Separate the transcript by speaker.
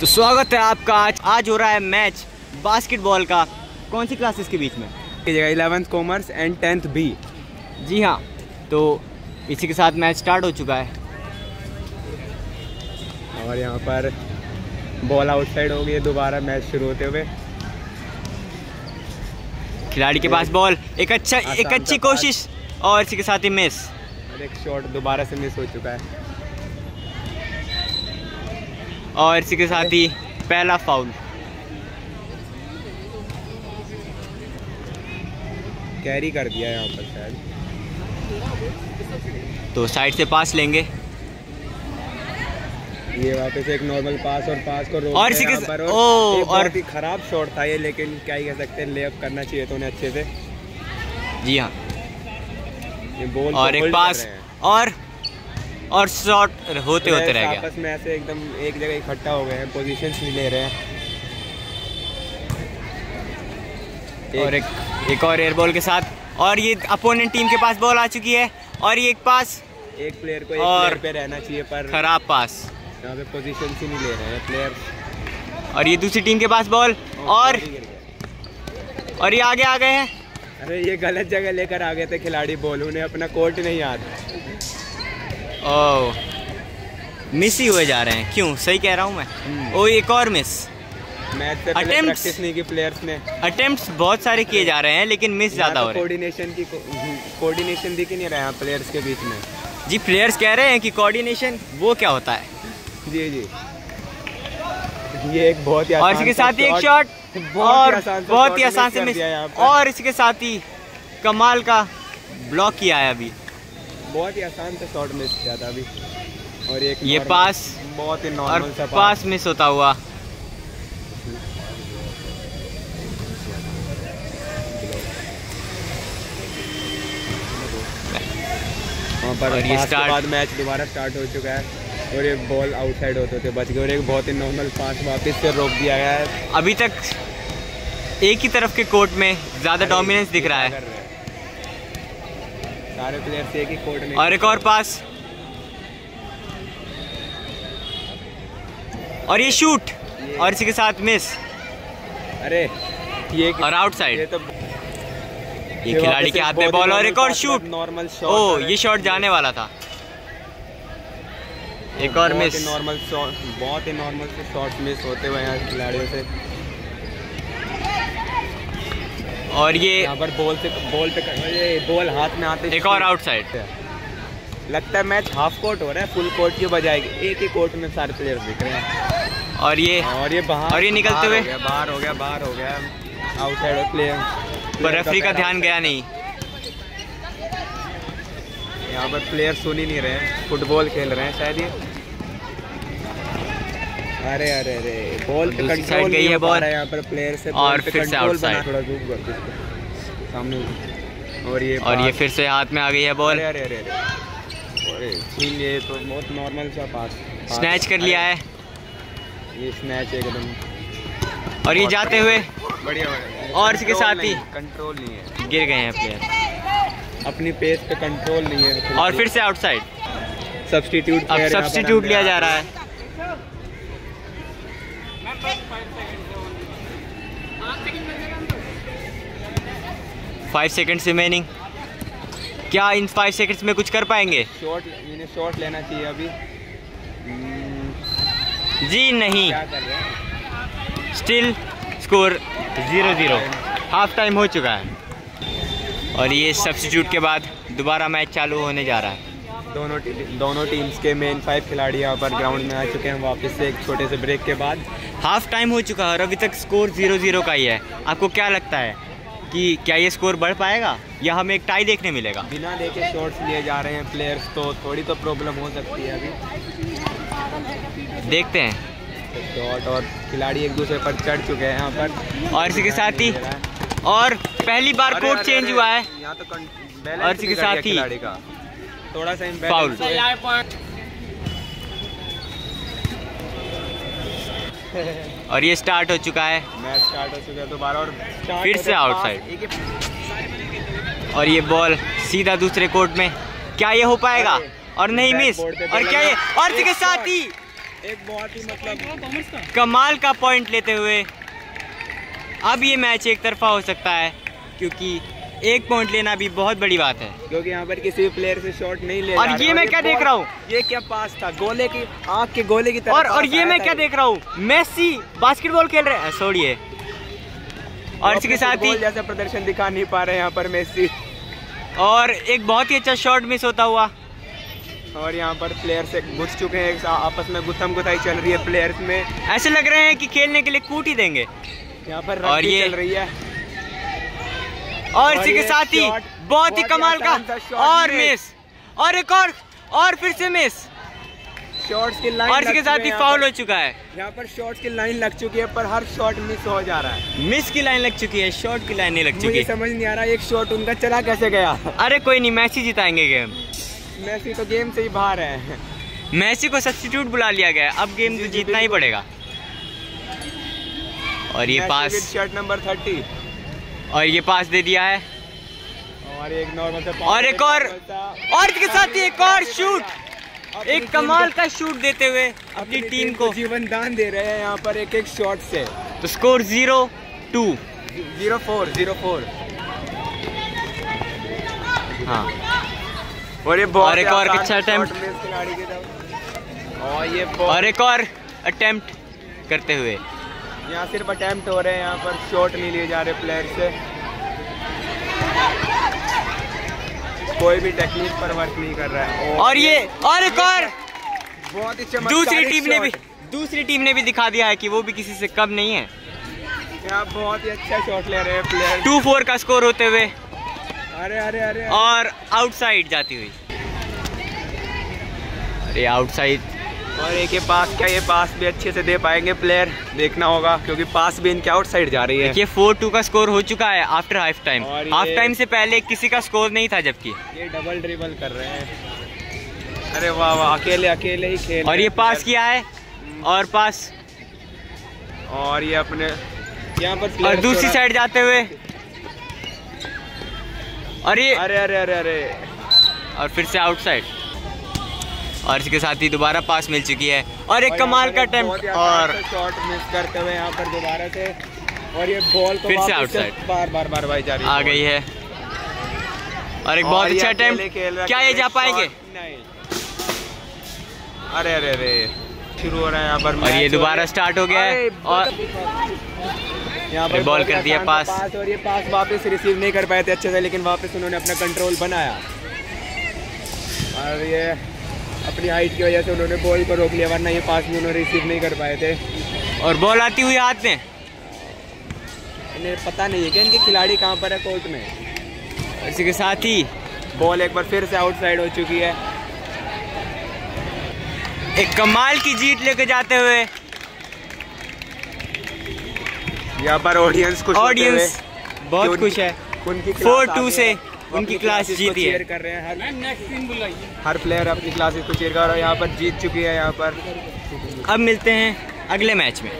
Speaker 1: तो स्वागत है आपका आज। आज हो रहा है मैच बास्केटबॉल का। कौन सी क्लासेस के बीच में?
Speaker 2: Eleventh commerce and tenth B
Speaker 1: जी हाँ तो इसी के साथ मैच स्टार्ट हो चुका है।
Speaker 2: और यहाँ पर बॉल आउटसाइड हो गई है दोबारा मैच शुरू होते हुए।
Speaker 1: खिलाड़ी के पास बॉल एक अच्छा एक अच्छी कोशिश और इसी के साथ ही मिस
Speaker 2: एक शॉट दोबारा से मिस हो चुका है।
Speaker 1: और इसी के साथ ही पहला फाउल
Speaker 2: कैरी कर दिया यहाँ पर शायद।
Speaker 1: तो साइड से पास लेंगे।
Speaker 2: ये वापस एक नॉर्मल पास और पास को रोक
Speaker 1: और
Speaker 2: पर।
Speaker 1: ओ, और-
Speaker 2: बहुत ही खराब शॉट था ये लेकिन क्या ही कह सकते हैं लेअप करना चाहिए था उन्हें अच्छे से।
Speaker 1: जी हाँ।
Speaker 2: ये बॉल
Speaker 1: और एक पास और और शॉट होते होते रह गया।
Speaker 2: आपस में ऐसे एकदम एक जगह इकट्ठा हो गए हैं पोजीशंस नहीं ले रहे हैं।
Speaker 1: और एक एक और एयर बॉल के साथ और ये अपोनेंट टीम के पास बॉल आ चुकी है और ये एक पास
Speaker 2: एक प्लेयर को एक
Speaker 1: और-
Speaker 2: प्लेयर पे रहना चाहिए पर
Speaker 1: खराब पास
Speaker 2: यहाँ पे पोजीशन ही नहीं ले रहे हैं प्लेयर
Speaker 1: और ये दूसरी टीम के पास बॉल और और ये आगे आ गए हैं।
Speaker 2: अरे ये गलत जगह लेकर आ गए थे खिलाड़ी बॉल उन्हें अपना कोर्ट नहीं याद।
Speaker 1: ओह मिस ही हुए जा रहे हैं। क्यों? सही कह रहा हूँ मैं? ओ एक और मिस
Speaker 2: प्रैक्टिस नहीं की प्लेयर्स ने।
Speaker 1: अटेम्प्ट्स बहुत सारे किए जा रहे हैं लेकिन मिस ज़्यादा हो रहे हैं।
Speaker 2: कोऑर्डिनेशन की कोऑर्डिनेशन दिख ही नहीं रहा है प्लेयर्स के बीच में?
Speaker 1: जी प्लेयर्स कह रहे हैं कि कोऑर्डिनेशन वो क्या होता है?
Speaker 2: जी जी। ये एक बहुत ही
Speaker 1: और
Speaker 2: आसान
Speaker 1: इसी के
Speaker 2: सा
Speaker 1: साथ ही एक शॉट
Speaker 2: बहुत
Speaker 1: और
Speaker 2: आसान
Speaker 1: बहुत ही आसान से मिस। और इसके साथ ही कमाल का ब्लॉक किया है अभी।
Speaker 2: बहुत ही आसान सा शॉट मिस किया था अभी। और एक
Speaker 1: ये पास
Speaker 2: बहुत ही नॉर्मल सा
Speaker 1: पास मिस होता हुआ।
Speaker 2: वहाँ पर
Speaker 1: और ये
Speaker 2: पास
Speaker 1: start-
Speaker 2: बाद मैच दोबारा स्टार्ट हो चुका है और ये बॉल आउटसाइड होते होते बच गए और एक बहुत ही नॉर्मल पास वापस से रोक दिया गया है।
Speaker 1: अभी तक एक ही तरफ़ के कोर्ट में ज़्यादा डोमिनेंस दिख रहा है?
Speaker 2: सारे प्लेयर्स एक ही कोर्ट में।
Speaker 1: और एक और पास और ये शूट ये। और इसी के साथ मिस
Speaker 2: अरे ये
Speaker 1: और आउटसाइड
Speaker 2: ये तो
Speaker 1: ये खिलाड़ी के हाथ में बॉल और एक और शूट
Speaker 2: नॉर्मल शॉट
Speaker 1: ओ ये शॉट जाने वाला था। एक और मिस
Speaker 2: नॉर्मल शॉट बहुत ही नॉर्मल से शॉट मिस होते हुए यहाँ खिलाड़ियों से।
Speaker 1: और ये
Speaker 2: यहाँ पर बॉल से बॉल पे ये बॉल हाथ में आते
Speaker 1: एक और आउटसाइड
Speaker 2: लगता है मैच हाफ़ कोर्ट हो रहा है फुल कोर्ट की बजाय एक ही कोर्ट में सारे प्लेयर दिख रहे हैं।
Speaker 1: और ये
Speaker 2: और ये बाहर
Speaker 1: और ये निकलते हुए?
Speaker 2: बाहर हो गया बाहर हो गया। आउटसाइड प्लेयर
Speaker 1: पर रेफरी का ध्यान गया नहीं।
Speaker 2: यहाँ पर प्लेयर सुन ही नहीं रहे हैं। फुटबॉल खेल रहे हैं शायद ये अरे अरे अरे बॉल पे कंट्रोल
Speaker 1: गई है
Speaker 2: है यहाँ पर प्लेयर से
Speaker 1: और फिर से outside।
Speaker 2: थोड़ा zoom कर। सामने और ये
Speaker 1: और ये फिर से हाथ में आ गई है बॉल
Speaker 2: अरे अरे अरे अरे। छीन लिए तो बहुत नॉर्मल सा पास।
Speaker 1: स्नैच कर लिया है।
Speaker 2: ये स्नैच एकदम।
Speaker 1: और ये जाते हुए
Speaker 2: बढ़िया बढ़िया।
Speaker 1: और इसके साथ ही-
Speaker 2: कंट्रोल नहीं है।
Speaker 1: गिर गए हैं प्लेयर
Speaker 2: अपनी पेस पे कंट्रोल नहीं है।
Speaker 1: और फिर से आउटसाइड
Speaker 2: सब्सटीट्यूट
Speaker 1: अब सब्स्टिट्यूट लिया जा रहा है। फाइव सेकेंड्स रिमेनिंग क्या इन फाइव सेकेंड्स में कुछ कर पाएँगे?
Speaker 2: शॉट इन्हें शॉट लेना चाहिए अभी। हम्म,
Speaker 1: जी नहीं। Still score zero zero half time हो चुका है। और ये सब्सिट्यूट के बाद दोबारा मैच चालू होने जा रहा है।
Speaker 2: दोनों टी, दोनों टीम्स के मेन फाइव खिलाड़ी यहाँ पर ग्राउंड में आ चुके हैं वापस से एक छोटे से ब्रेक के बाद।
Speaker 1: हाफ़ टाइम हो चुका है और अभी तक स्कोर ज़ीरो ज़ीरो का ही है। आपको क्या लगता है कि क्या ये स्कोर बढ़ पाएगा या हमें एक टाई देखने मिलेगा?
Speaker 2: बिना देखे शॉट्स लिए जा रहे हैं प्लेयर्स तो थोड़ी तो प्रॉब्लम हो सकती है अभी।
Speaker 1: देखते हैं।
Speaker 2: शॉट और खिलाड़ी एक दूसरे पर चढ़ चुके हैं यहाँ पर।
Speaker 1: और इसी के साथ ही और पहली बार
Speaker 2: कोर्ट
Speaker 1: चेंज हुआ है।
Speaker 2: यहाँ तो
Speaker 1: और इसी के साथ ही-
Speaker 2: खिलाड़ी का। थोड़ा सा
Speaker 1: फाउल। और ये स्टार्ट हो चुका है।
Speaker 2: मैच स्टार्ट हो चुका है दोबारा और
Speaker 1: फिर से
Speaker 2: ही-
Speaker 1: और ये बॉल सीधा दूसरे कोर्ट में। क्या ये हो पाएगा? और नहीं मिस और क्या ये? और इसी के साथ ही
Speaker 2: एक बहुत ही मतलब
Speaker 1: कमाल का पॉइंट लेते हुए। अब ये मैच एक तरफा हो सकता है क्योंकि एक पॉइंट लेना भी बहुत बड़ी बात है।
Speaker 2: क्योंकि यहाँ पर किसी भी प्लेयर से शॉट नहीं ले
Speaker 1: और ये मैं क्या देख रहा हूँ?
Speaker 2: ये क्या पास था? गोले की आँख के गोले की तरह
Speaker 1: और और ये मैं क्या देख रहा हूँ? मेसी बास्केटबॉल खेल रहे हैं। छोड़िए और इसके साथ ही
Speaker 2: जैसा प्रदर्शन दिखा नहीं पा रहे यहाँ पर मेसी
Speaker 1: और एक बहुत ही अच्छा शॉट मिस होता हुआ।
Speaker 2: और यहाँ पर प्लेयर से घुस चुके हैं आपस में गुथम गुथाई चल रही है प्लेयर्स में।
Speaker 1: ऐसे लग रहे हैं कि खेलने के लिए कूट ही देंगे।
Speaker 2: यहाँ पर
Speaker 1: और ये-
Speaker 2: चल रही है।
Speaker 1: और इसी के साथ ही बहुत ही कमाल का और मिस और एक और और फिर से मिस
Speaker 2: शॉट्स की लाइन
Speaker 1: और इसके साथ ही फाउल हो चुका है।
Speaker 2: यहाँ पर शॉट्स की लाइन लग चुकी है पर हर शॉट मिस हो जा रहा है।
Speaker 1: मिस की लाइन लग चुकी है शॉट की लाइन नहीं लग
Speaker 2: मुझे
Speaker 1: चुकी।
Speaker 2: समझ नहीं आ रहा एक शॉट उनका चला कैसे गया?
Speaker 1: अरे कोई नहीं मैसी जिताएँगे गेम
Speaker 2: मैसी तो गेम से ही बाहर है।
Speaker 1: मैसी को सब्स्टिट्यूट बुला लिया गया अब गेम तो जीतना ही पड़ेगा। और ये पास
Speaker 2: शर्ट नंबर थर्टी
Speaker 1: और ये पास दे दिया है।
Speaker 2: और एक नॉर्मल
Speaker 1: और एक और और इसके साथ ही एक और शूट एक कमाल का शूट देते हुए अपनी टीम को।
Speaker 2: जीवन दान दे रहे हैं यहाँ पर एक एक शॉट से।
Speaker 1: तो score zero two
Speaker 2: zero four zero four
Speaker 1: हाँ।
Speaker 2: और ये
Speaker 1: और एक और अच्छा
Speaker 2: की तरफ़। और ये
Speaker 1: और एक और अटेम्प्ट करते हुए।
Speaker 2: यहाँ सिर्फ़ अटेम्प्ट हो रहे हैं यहाँ पर शॉट नहीं लिए जा रहे प्लेयर से। कोई भी टेक्निक पर वर्क नहीं कर रहा है।
Speaker 1: और ये और एक और!
Speaker 2: बहुत ही
Speaker 1: दूसरी टीम ने भी दूसरी टीम ने भी दिखा दिया है कि वो भी किसी से कम नहीं है।
Speaker 2: यहाँ बहुत ही अच्छा शॉट ले रहे हैं प्लेयर
Speaker 1: टू फोर का स्कोर होते हुए।
Speaker 2: अरे अरे अरे।
Speaker 1: और आउटसाइड जाती हुई। अरे आउटसाइड
Speaker 2: और एक ये पास क्या ये पास भी अच्छे से दे पाएँगे प्लेयर देखना होगा क्योंकि पास भी इनके आउटसाइड जा रही है।
Speaker 1: ये फोर टू का स्कोर हो चुका है after half time half time से पहले किसी का स्कोर नहीं था जबकि।
Speaker 2: ये डबल ड्रिबल कर रहे हैं। अरे वाह वाह अकेले अकेले ही खेल
Speaker 1: और ये पास किया है? और पास
Speaker 2: और ये अपने यहाँ पर
Speaker 1: और दूसरी साइड जाते हुए। और ये
Speaker 2: अरे अरे अरे अरे।
Speaker 1: और फिर से आउटसाइड और इसके साथ ही दोबारा पास मिल चुकी है। और एक
Speaker 2: और
Speaker 1: कमाल का अटेम्प्ट और
Speaker 2: शॉट मिस करते हुए यहाँ पर दोबारा से और ये बॉल को
Speaker 1: फिर से outside।
Speaker 2: बार बार बार बार जा रही
Speaker 1: आ गई है। और एक बहुत अच्छा अटेम्प्ट क्या ये जा पाएँगे?
Speaker 2: अरे अरे अरे शुरू हो रहा है यहाँ पर
Speaker 1: और ये दोबारा स्टार्ट हो। गया है और
Speaker 2: यहाँ पर
Speaker 1: बॉल कर दिया पास।
Speaker 2: पास और ये पास वापस रिसीव नहीं कर पाए थे अच्छे से लेकिन वापस उन्होंने अपना कंट्रोल बनाया। और ये अपनी हाइट की वजह से उन्होंने बॉल को रोक लिया वरना ये पास भी उन्होंने रिसीव नहीं कर पाए थे।
Speaker 1: और बॉल आती हुई हाथ में?
Speaker 2: इन्हें पता नहीं है कि इनके खिलाड़ी कहाँ पर है कोर्ट में।
Speaker 1: इसी के साथ ही
Speaker 2: बॉल एक बार फिर से आउटसाइड हो चुकी है।
Speaker 1: एक कमाल की जीत लेके जाते हुए।
Speaker 2: यहाँ पर ऑडियंस खुश
Speaker 1: ऑडियंस बहुत खुश है।
Speaker 2: उनकी
Speaker 1: फोर टू से
Speaker 2: है,
Speaker 1: उनकी क्लास
Speaker 2: जीत
Speaker 1: जीती है।
Speaker 2: कर रहे हैं। हर हर प्लेयर अपनी क्लासेस को चेयर कर रहा है यहाँ पर जीत चुकी है यहाँ पर।
Speaker 1: अब मिलते हैं अगले मैच में।